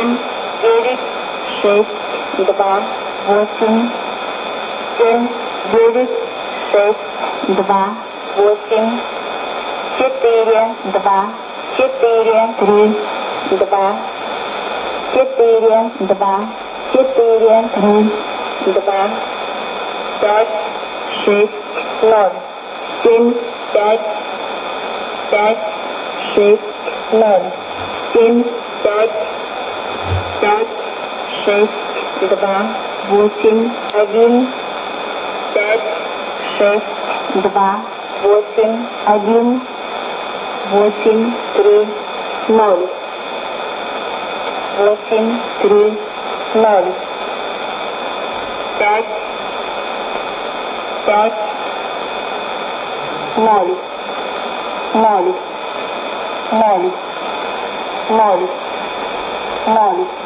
hand, Vedic, shake, दबा, working. Spin, Vedic, shake, दबा, working. Shift area, दबा, shift area, three, दबा. Shift area, दबा, shift area, three, दबा. Touch, shake, nod. Spin, touch, touch, shake, nod. Spin, touch, пять, шесть, два, восемь, один, пять, шесть, два, восемь, один, восемь, три, ноль. Восемь, три, ноль. Пять, пять, ноль, ноль, ноль, ноль, ноль.